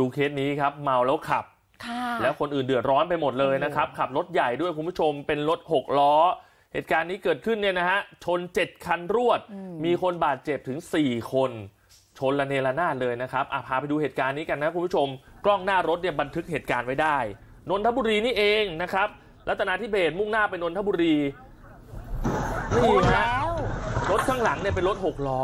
ดูเคสนี้ครับเมาแล้วขับค่ะแล้วคนอื่นเดือดร้อนไปหมดเลยนะครับ ขับรถใหญ่ด้วยคุณผู้ชมเป็นรถ6ล้อ เหตุการณ์นี้เกิดขึ้นเนี่ยนะฮะ ชน7คันรวด มีคนบาดเจ็บถึง4คน ชนละเนระนาดเลยนะครับอะพาไปดูเหตุการณ์นี้กันนะคุณผู้ชม กล้องหน้ารถเนี่ยบันทึกเหตุการณ์ไว้ได้ นนทบุรีนี่เองนะครับรัตนาธิเบศรมุ่งหน้าไปนนทบุรีนี่ฮะแล้วรถข้างหลังเนี่ยเป็นรถ6ล้อ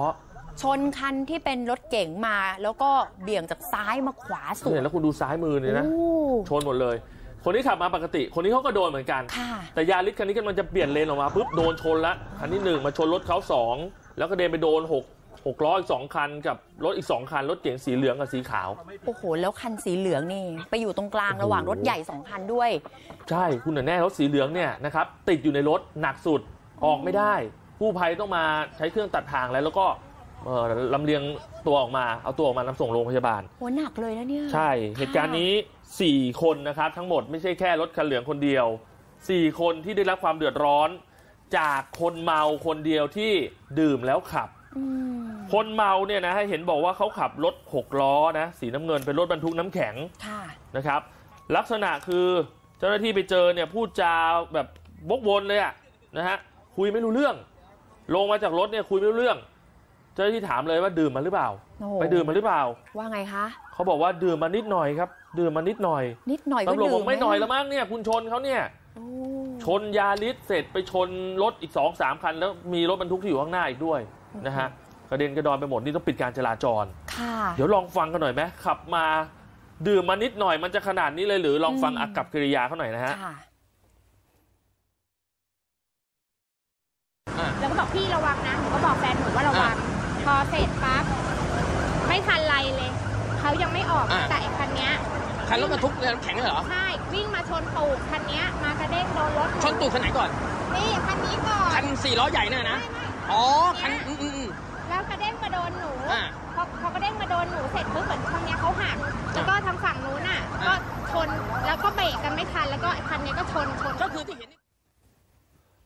ชนคันที่เป็นรถเก๋งมา แล้วก็เบี่ยงจากซ้ายมาขวาสุดเนี่ยแล้วคุณดูซ้ายมือเนี่ยนะโอ้ชนหมดเลย คนที่ขับมาปกติ คนนี้เขาก็โดนเหมือนกันค่ะแต่ยาริสคันนี้กำลังจะเปลี่ยนเลนออกมาปุ๊บโดนชนละคันที่หนึ่งมาชนรถเขาสองแล้วก็เดินไปโดนหกหกล้ออีกสองคันกับรถอีกสองคัน รถเก๋งสีเหลืองกับสีขาว โอ้โห แล้วคันสีเหลืองนี่ ไปอยู่ตรงกลางระหว่างรถใหญ่สองคันด้วย ใช่คุณแน่รถสีเหลืองเนี่ยนะครับติดอยู่ในรถหนักสุดออกไม่ได้กู้ภัยต้องมาใช้เครื่องตัดทางแล้วแล้วก็ เอ่อลำเลียงตัวออกมาเอาตัวออกมานำส่งโรงพยาบาล โหหนักเลยนะเนี่ย ใช่ เหตุการณ์นี้ 4 คนนะครับ ทั้งหมดไม่ใช่แค่รถคันเหลืองคนเดียว 4 คนที่ได้รับความเดือดร้อน จากคนเมาคนเดียวที่ดื่มแล้วขับ อืมคนเมาเนี่ยนะให้เห็นบอกว่าเขาขับรถ6ล้อนะสีน้ำเงินเป็นรถบรรทุกน้ำแข็ง ค่ะ นะครับลักษณะคือเจ้าหน้าที่ไปเจอเนี่ยพูดจาแบบบกวนเลยอะนะฮะคุยไม่รู้เรื่อง ลงมาจากรถเนี่ยคุยไม่รู้เรื่อง เจ้าหน้าที่ถามเลยว่าดื่มมาหรือเปล่า โอ้โห ไปดื่มมาหรือเปล่า ว่าไงคะ เขาบอกว่าดื่มมานิดหน่อยครับ ดื่มมานิดหน่อยนิดหน่อยก็ตำรวจดื่บอกไม่หน่อยแล้วะมั้งเนี่ยคุณชนเขาเนี่ย โอ้ชนยาลิสเสร็จไปชนรถอีกสองสามคัน แล้วมีรถบรรทุกที่อยู่ข้างหน้าอีกด้วยนะฮะกระเด็นกระดอนไปหมดนี่ต้องปิดการจราจร ค่ะ เดี๋ยวลองฟังกันหน่อยไหมขับมาดื่มมานิดหน่อยมันจะขนาดนี้เลยหรือลองฟังอืม อากับกิริยาเขาหน่อยนะฮะ ค่ะ แล้วก็บอกพี่ระวังนะ อเสร็จปั๊บไม่ทันไรเลยเขายังไม่ออกอ่าแต่ไอ้คันเนี้ยคันรถบรรทุกเรือน้ำแข็งเหรอ ใช่วิ่งมาชนตูดคันเนี้ยมากระเด้งโดนรถหชนตูดคันไหนก่อน นี่คันนี้ก่อน คันสี่ล้อใหญ่เนี่ยนะ ไม่ไม่ อ๋อ คันอืมอืมอืม แล้วกระเด้งมาโดนหนู อ่าพอพอกระเด้งมาโดนหนูเสร็จปุ๊บเหมือนคันเนี้ยเขาหัก แล้วก็ทางฝั่งนู้นน่ะ ก็ชน แล้วก็เบรกกันไม่ทัน แล้วก็ไอ้คันเนี้ยก็ชน ชน ก็คือที่เห็นนี่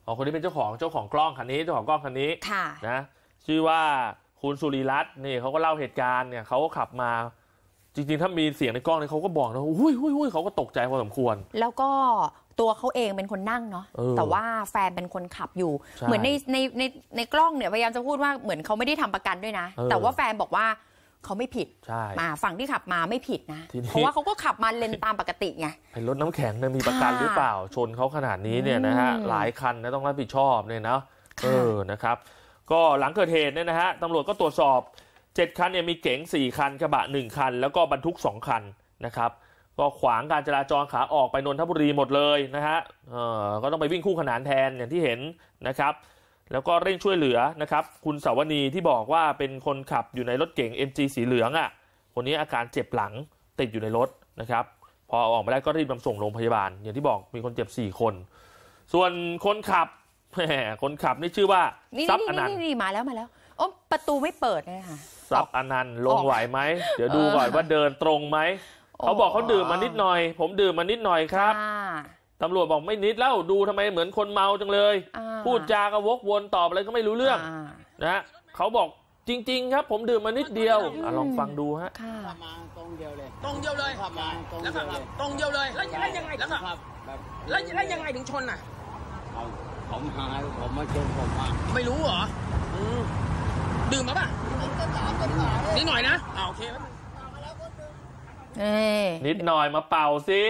อ๋อคนนี้เป็นเจ้าของเจ้าของกล้องคันนี้เจ้าของกล้องคันนี้ค่ะ นะชื่อว่า คุณสุริรัตน์นี่เขาก็เล่าเหตุการณ์เนี่ยเขาก็ขับมาจริงๆ ถ้ามีเสียงในกล้องเนี่ยเขาก็บอกนะหุ้ยหุ้ยหุ้ยเขาก็ตกใจพอสมควร แล้วก็ตัวเขาเองเป็นคนนั่งเนาะเออแต่ว่าแฟนเป็นคนขับอยู่ใช่เหมือนในในในในกล้องเนี่ยพยายามจะพูดว่าเหมือนเขาไม่ได้ทำประกันด้วยนะเออแต่ว่าแฟนบอกว่าเขาไม่ผิดใช่มาฝั่งที่ขับมาไม่ผิดนะทีนี้เพราะว่าเขาก็ขับมาเลนตามปกติไงไอ้รถน้ำแข็งเนี่ยมีประกันค่ะหรือเปล่าชนเขาขนาดนี้เนี่ยนะฮะอืมหลายคันนะต้องรับผิดชอบเนี่ยนะค่ะเออนะครับ ก็หลังเกิดเหตุเนี่ยนะฮะตำรวจก็ตรวจสอบ 7 คันเนี่ยมีเก๋ง 4 คัน กระบะ 1 คัน แล้วก็บรรทุก 2 คันนะครับ ก็ขวางการจราจรขาออกไปนนทบุรีหมดเลยนะฮะเออก็ต้องไปวิ่งคู่ขนานแทนอย่างที่เห็นนะครับ แล้วก็เร่งช่วยเหลือนะครับ คุณสาวนีที่บอกว่าเป็นคนขับอยู่ในรถเก๋ง MG สีเหลืองอะ คนนี้อาการเจ็บหลังติดอยู่ในรถนะครับ พอออกมาได้ก็รีบนำส่งโรงพยาบาล อย่างที่บอกมีคนเจ็บ 4 คน ส่วนคนขับ แหมคนขับนี่ชื่อว่านี่ซับนี่อนันนี่ต์นี่มาแล้วมาแล้วโอ้ประตูไม่เปิดเลยค่ะซับอนันต์ลงออกไหวไหมเดี๋ยวดูก่อนเออว่าเดินตรงไหมเขาบอกเขาดื่มมานิดหน่อย ผมดื่มมานิดหน่อยครับอ่าตำรวจบอกไม่นิดแล้วดูทำไมเหมือนคนเมาจังเลยอ่าพูดจากระวกวนตอบอะไรก็ไม่รู้เรื่องานะฮะเขาบอกจริง ๆ ครับ ผมดื่มมานิดเดียวอะลองฟังดูฮะค่ะขับมาตรงเดียวเลยตรงเดียวเลยขับมาตรงแล้วเดีก็ยวเลยตรงเดียวเลยแล้วแล้วยังไงแล้วก็ครับแบบแล้วแล้วยังไงถึงชนอะเอา ผมหายผมมาชนผมอะไม่รู้เหรออืมดื่มมาป่ะนิดหน่อยนะอ่าโอเคนี่นิดหน่อยมาเป่าสิ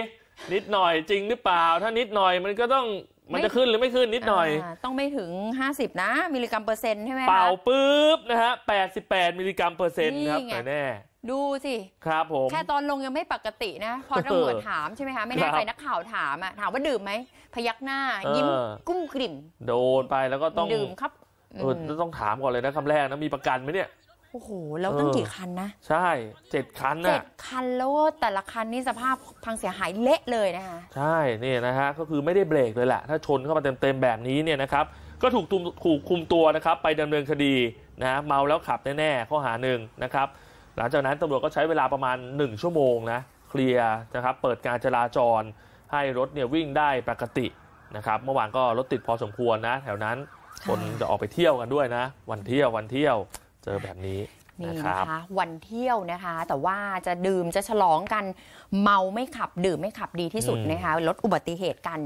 นิดหน่อยจริงหรือเปล่า ถ้านิดหน่อยมันก็ต้องมันจะขึ้นหรือไม่ขึ้นนิดหน่อยาต้องไม่ถึง 50 นะ มิลลิกรัมเปอร์เซ็นต์ใช่ไหมคะเป่าปุ๊บนะฮะ88 มิลลิกรัมเปอร์เซ็นต์ครับนี่ไงแต่แน่ ดูสิครับผมแค่ตอนลงยังไม่ปกตินะ พอตำรวจถามใช่ไหมคะ ไม่แน่ครับใจนักข่าวถามอะถามว่าดื่มไหม พยักหน้า ยิ้มเออกรุ้มกริ่ม โดนไปแล้วก็ต้องดื่มครับเออมต้องถามก่อนเลยนะคำแรกนะมีประกันไหมเนี่ยโอ้โหแล้วตั้งเออกี่คันนะ ใช่เจ็ดคันเจ็น่ะดคันแล้วแต่ละคันนี่สภาพพังเสียหายเละเลยนะคะใช่นี่นะฮะก็คือไม่ได้เบรกเลยแหละ ถ้าชนเข้ามาเต็มๆแบบนี้เนี่ยนะครับก็ถูกตุมถูกคุมตัวนะครับ ไปดำเนินคดีนะฮะเมาแล้วขับแน่ๆข้อหาหนึ่งนะครับ หลังจากนั้นตำรวจก็ใช้เวลาประมาณ 1 ชั่วโมงนะเคลียร์นะครับเปิดการจราจรให้รถเนี่ยวิ่งได้ปกตินะครับเมื่อวานก็รถติดพอสมควรนะ แถวนั้นคนจะออกไปเที่ยวกันด้วยนะ วันเที่ยววันเที่ยวเจอแบบนี้นี่นะครันะบคะวันเที่ยวนะคะ แต่ว่าจะดื่มจะฉลองกันเมาไม่ขับดื่มไม่ขับดีที่สุดนะคะลดอุบัติเหตุกัน